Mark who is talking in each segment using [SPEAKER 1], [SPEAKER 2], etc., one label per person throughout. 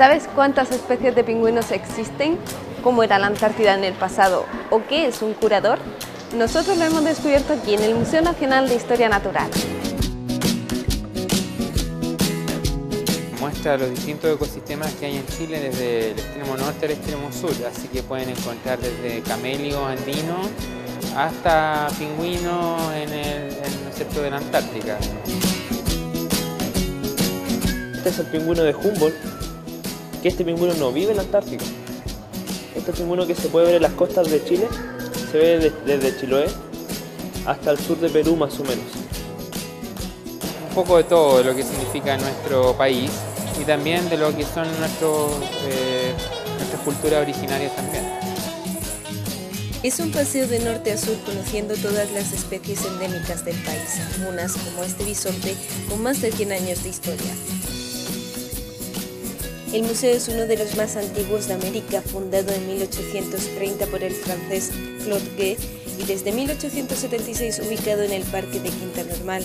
[SPEAKER 1] ¿Sabes cuántas especies de pingüinos existen? ¿Cómo era la Antártida en el pasado? ¿O qué es un curador? Nosotros lo hemos descubierto aquí en el Museo Nacional de Historia Natural.
[SPEAKER 2] Muestra los distintos ecosistemas que hay en Chile desde el extremo norte al extremo sur, así que pueden encontrar desde camelio andino hasta pingüinos en el, sector de la Antártica.
[SPEAKER 3] Este es el pingüino de Humboldt, que este pingüino no vive en la Antártica. Este pingüino que se puede ver en las costas de Chile, se ve desde Chiloé hasta el sur de Perú más o menos.
[SPEAKER 2] Un poco de todo lo que significa nuestro país y también de lo que son nuestros, eh, nuestras culturas originarias también.
[SPEAKER 4] Es un paseo de norte a sur conociendo todas las especies endémicas del país, unas como este bisonte con más de 100 años de historia. El museo es uno de los más antiguos de América, fundado en 1830 por el francés Claude Gué y desde 1876 ubicado en el Parque de Quinta Normal,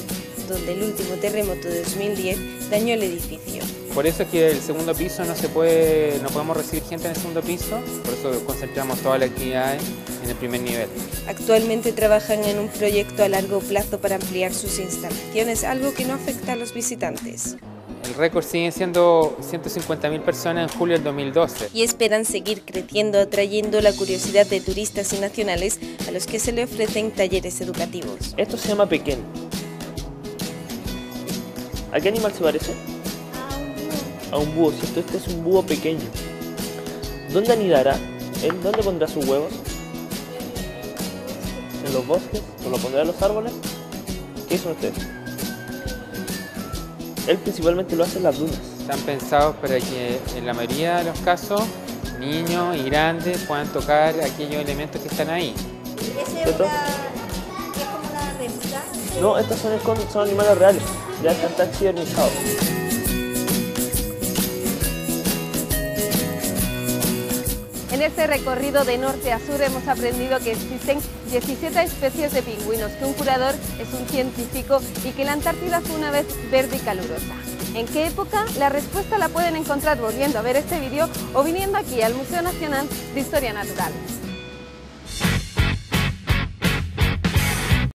[SPEAKER 4] donde el último terremoto de 2010 dañó el edificio.
[SPEAKER 2] Por eso es que el segundo piso no se puede, no podemos recibir gente en el segundo piso, por eso concentramos toda la actividad en el primer nivel.
[SPEAKER 4] Actualmente trabajan en un proyecto a largo plazo para ampliar sus instalaciones, algo que no afecta a los visitantes.
[SPEAKER 2] El récord sigue siendo 150.000 personas en julio del 2012.
[SPEAKER 4] Y esperan seguir creciendo, atrayendo la curiosidad de turistas y nacionales a los que se le ofrecen talleres educativos.
[SPEAKER 3] Esto se llama pequeño. ¿A qué animal se parece? A un búho. A Este es un búho pequeño. ¿Dónde anidará? ¿En dónde pondrá sus huevos? ¿En los bosques? ¿O lo pondrá en los árboles? ¿Qué son ustedes? Él principalmente lo hace en las dunas.
[SPEAKER 2] Están pensados para que en la mayoría de los casos niños y grandes puedan tocar aquellos elementos que están ahí.
[SPEAKER 5] ¿Es, como una réplica?
[SPEAKER 3] No, estos son, son animales reales, ya están taxidermizados.
[SPEAKER 1] Este recorrido de norte a sur hemos aprendido que existen 17 especies de pingüinos, que un curador es un científico y que la Antártida fue una vez verde y calurosa. ¿En qué época? La respuesta la pueden encontrar volviendo a ver este vídeo o viniendo aquí al Museo Nacional de Historia Natural.